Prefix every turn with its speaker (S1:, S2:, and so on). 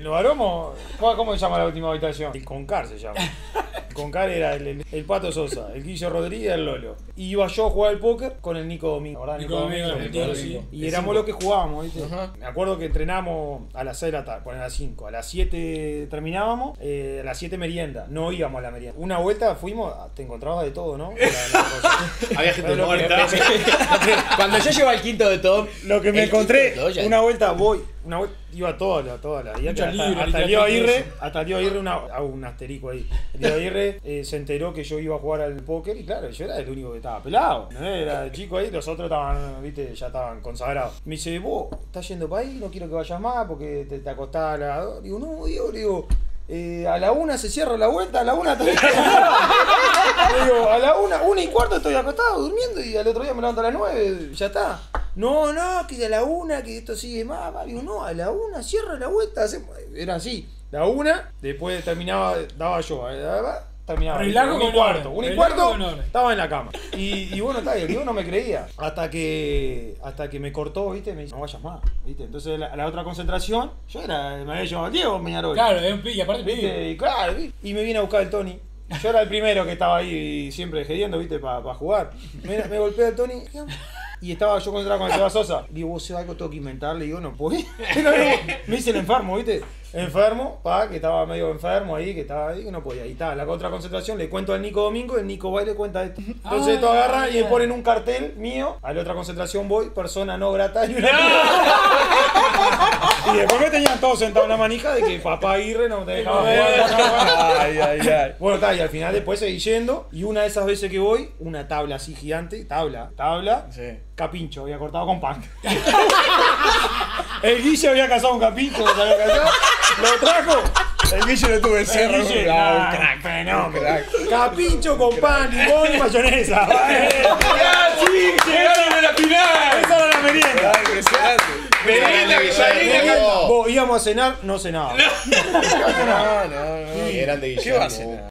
S1: ¿Lo aromos? ¿Cómo, ¿Cómo se llama la última habitación? El Concar se llama. El Concar era el, el- el Pato Sosa, el Guillo Rodríguez y el Lolo. Y iba yo a jugar al póker con el Nico Domingo, ¿verdad?
S2: Nico Domingo,
S1: Nico
S2: Nico,
S1: Domingo.
S2: sí.
S1: Y éramos los que jugábamos, ¿viste?
S3: Ajá.
S1: Me acuerdo que entrenamos a las 6 de la tarde, a las 5. A las 7 terminábamos, eh, a las 7 merienda. No íbamos a la merienda. Una vuelta fuimos, ah, te encontrabas de todo, ¿no?
S4: Había gente muerta.
S3: Cuando yo llego al quinto de Tom,
S1: Lo que me encontré, una vuelta voy, una vuelta, iba toda la, toda la, hasta, hasta
S2: literatura,
S1: Aguirre, hasta el Diego Aguirre, una, hago un asterisco ahí. El Diego Eh, se enteró que yo iba a jugar al póker y claro, yo era el único que estaba pelado, ¿no? Era el chico ahí, los otros estaban, viste, ya estaban consagrados. Me dice, vos, estás yendo para ahí, no quiero que vayas más porque te, te acostás a dos. Digo, no, le digo, eh, a la una se cierra la vuelta, a la una estoy digo, a la una, una y cuarto estoy acostado durmiendo y al otro día me levanto a las nueve, ya está. No, no, que a la una, que esto sigue más. Digo, no, a la una cierra la vuelta. Era así. La una, después terminaba, daba yo. eh, daba, Terminaba.
S2: Relajo con
S1: cuarto.
S2: relajo
S1: cuarto, estaba en la cama. Y, y bueno, está, y el Diego no me creía. Hasta que hasta que me cortó, ¿viste? Me dice, no vayas más, ¿viste? Entonces la, la otra concentración, yo era, me había llamado Diego Peñarol.
S2: Claro, es un y aparte.
S1: ¿Viste? Y claro, y me vine a buscar el Tony. Yo era el primero que estaba ahí siempre gediendo, ¿viste? Para jugar. Me, me golpea el Tony. Y estaba yo concentrado con el Seba Sosa. Digo, vos Seba, algo tengo que inventar. Le digo, no puedo. me hice el enfermo, ¿viste? Enfermo, pa, que estaba medio enfermo ahí, que estaba ahí, que no podía. Y está, la otra concentración, le cuento al Nico Domingo, el Nico va y le cuenta esto. Entonces
S2: Ah,
S1: esto agarra y me
S2: mira.
S1: ponen un cartel mío. A la otra concentración voy, persona no grata. Y, una- y después me tenían todos sentados en la manija de que papá Aguirre no te dejaba jugar.
S3: Ay, ay, ay.
S1: Bueno, está, y al final después seguí yendo. Y una de esas veces que voy, una tabla así gigante, tabla, tabla,
S3: Sí.
S1: capincho, había cortado con pan. El Guille había casado un capincho, lo había casado, lo trajo.
S3: El bicho lo tuve
S1: El
S3: cerro.
S1: Guille,
S3: Ah,
S1: nah,
S3: un crack.
S1: fenómeno.
S3: crack.
S1: Capincho con pan, limón y mayonesa.
S2: ¡Sí! ¡Llegaron a la final!
S1: Esa era la merienda.
S3: Impresionante.
S4: Merienda que ya
S1: Merienda. Vos íbamos a cenar, no cenaba.
S3: No, no, no.
S4: Grande
S3: ¿Qué va a
S4: Guillermo.
S3: cenar?